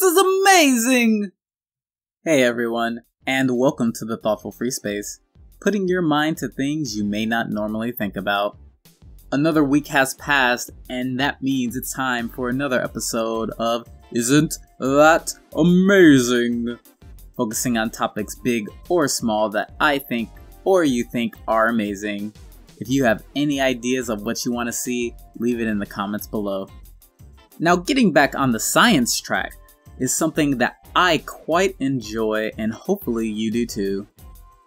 This is amazing! Hey everyone, and welcome to the Thoughtful Free Space, putting your mind to things you may not normally think about. Another week has passed, and that means it's time for another episode of Isn't That Amazing? Focusing on topics big or small that I think or you think are amazing. If you have any ideas of what you want to see, leave it in the comments below. Now, getting back on the science track is something that I quite enjoy, and hopefully you do too.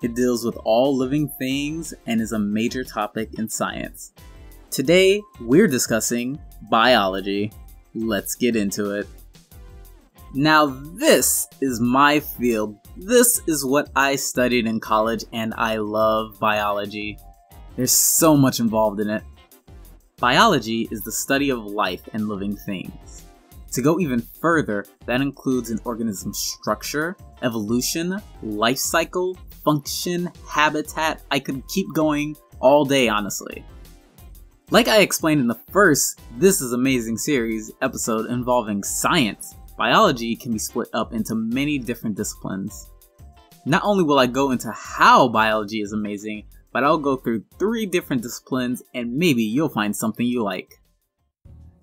It deals with all living things and is a major topic in science. Today, we're discussing biology. Let's get into it. Now, this is my field. This is what I studied in college, and I love biology. There's so much involved in it. Biology is the study of life and living things. To go even further, that includes an organism's structure, evolution, life cycle, function, habitat. I could keep going all day, honestly. Like I explained in the first This is Amazing series episode involving science, biology can be split up into many different disciplines. Not only will I go into how biology is amazing, but I'll go through three different disciplines and maybe you'll find something you like.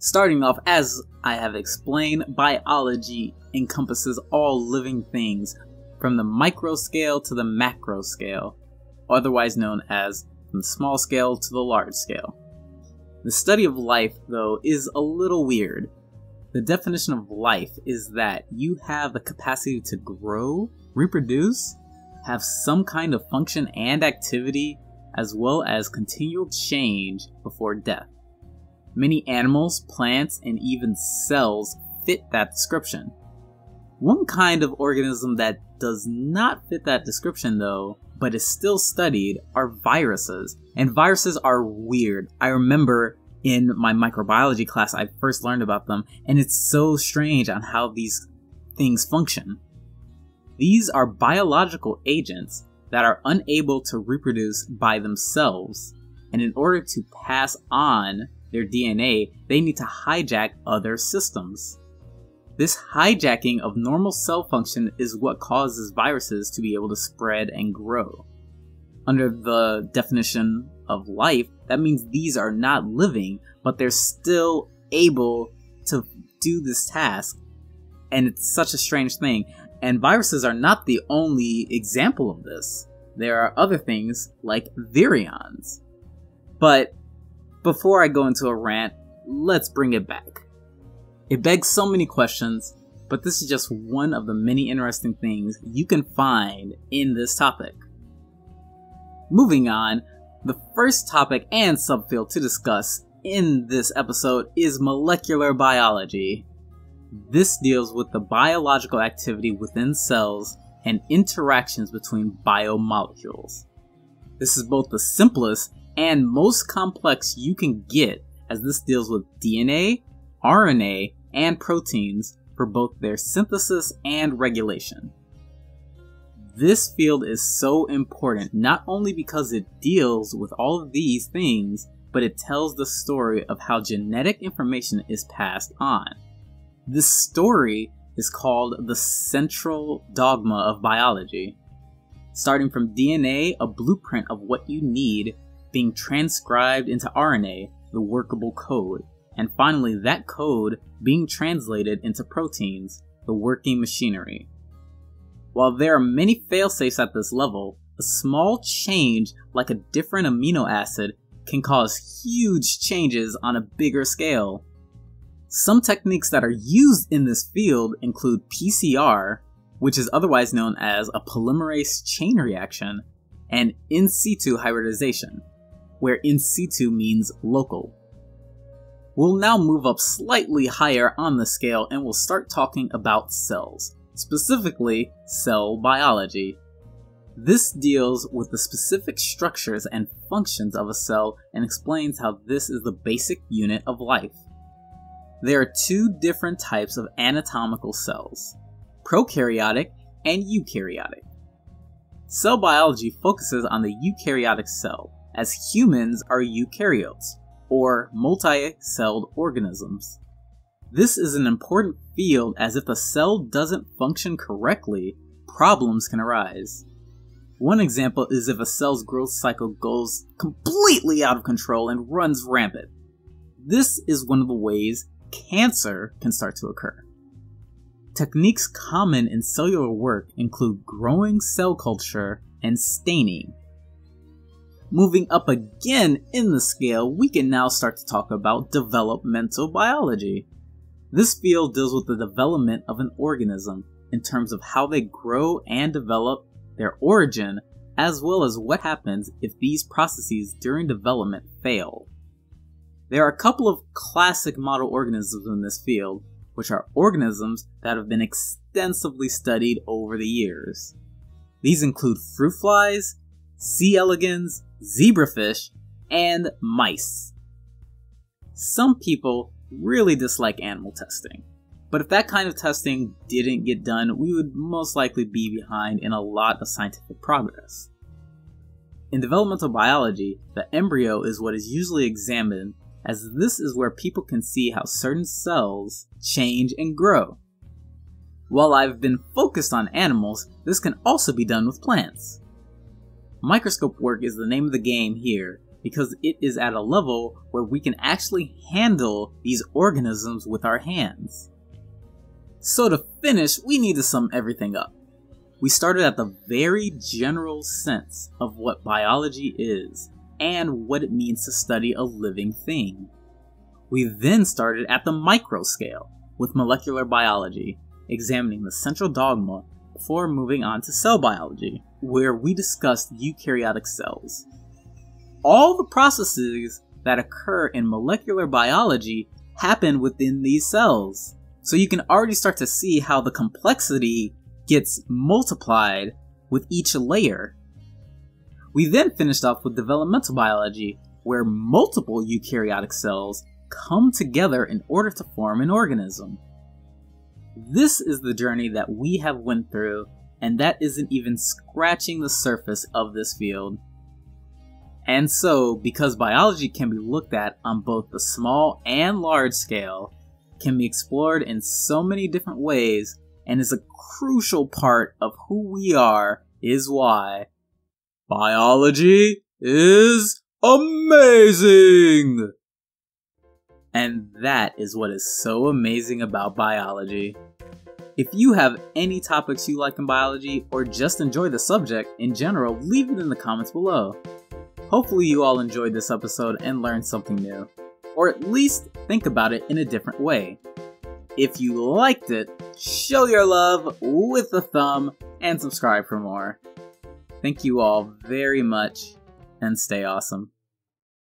Starting off, as I have explained, biology encompasses all living things from the micro scale to the macro scale, otherwise known as from the small scale to the large scale. The study of life, though, is a little weird. The definition of life is that you have the capacity to grow, reproduce, have some kind of function and activity, as well as continual change before death. Many animals, plants, and even cells fit that description. One kind of organism that does not fit that description, though, but is still studied, are viruses. And viruses are weird. I remember in my microbiology class, I first learned about them, and it's so strange on how these things function. These are biological agents that are unable to reproduce by themselves, and in order to pass on their DNA, they need to hijack other systems. This hijacking of normal cell function is what causes viruses to be able to spread and grow. Under the definition of life, that means these are not living, but they're still able to do this task. And it's such a strange thing. And viruses are not the only example of this. There are other things like virions. But before I go into a rant, let's bring it back. It begs so many questions, but this is just one of the many interesting things you can find in this topic. Moving on, the first topic and subfield to discuss in this episode is molecular biology. This deals with the biological activity within cells and interactions between biomolecules. This is both the simplest and most complex you can get, as this deals with DNA, RNA, and proteins for both their synthesis and regulation. This field is so important not only because it deals with all of these things, but it tells the story of how genetic information is passed on. This story is called the central dogma of biology. Starting from DNA, a blueprint of what you need, being transcribed into RNA, the workable code, and finally that code being translated into proteins, the working machinery. While there are many failsafes at this level, a small change like a different amino acid can cause huge changes on a bigger scale. Some techniques that are used in this field include PCR, which is otherwise known as a polymerase chain reaction, and in situ hybridization, where in situ means local. We'll now move up slightly higher on the scale and we'll start talking about cells, specifically cell biology. This deals with the specific structures and functions of a cell and explains how this is the basic unit of life. There are two different types of anatomical cells prokaryotic and eukaryotic. Cell biology focuses on the eukaryotic cell, as humans are eukaryotes, or multi celled organisms. This is an important field as if a cell doesn't function correctly, problems can arise. One example is if a cell's growth cycle goes completely out of control and runs rampant. This is one of the ways cancer can start to occur. Techniques common in cellular work include growing cell culture and staining. Moving up again in the scale, we can now start to talk about developmental biology. This field deals with the development of an organism in terms of how they grow and develop, their origin, as well as what happens if these processes during development fail. There are a couple of classic model organisms in this field, which are organisms that have been extensively studied over the years. These include fruit flies, C. elegans, zebrafish, and mice. Some people really dislike animal testing, but if that kind of testing didn't get done, we would most likely be behind in a lot of scientific progress. In developmental biology, the embryo is what is usually examined as this is where people can see how certain cells change and grow. While I've been focused on animals, this can also be done with plants. Microscope work is the name of the game here because it is at a level where we can actually handle these organisms with our hands. So to finish, we need to sum everything up. We started at the very general sense of what biology is and what it means to study a living thing. We then started at the micro scale with molecular biology, examining the central dogma before moving on to cell biology, where we discussed eukaryotic cells. All the processes that occur in molecular biology happen within these cells. So you can already start to see how the complexity gets multiplied with each layer. We then finished off with developmental biology, where multiple eukaryotic cells come together in order to form an organism. This is the journey that we have went through, and that isn't even scratching the surface of this field. And so, because biology can be looked at on both the small and large scale, can be explored in so many different ways, and is a crucial part of who we are, is why Biology is amazing! And that is what is so amazing about biology. If you have any topics you like in biology or just enjoy the subject in general, leave it in the comments below. Hopefully, you all enjoyed this episode and learned something new, or at least think about it in a different way. If you liked it, show your love with a thumb and subscribe for more. Thank you all very much and stay awesome.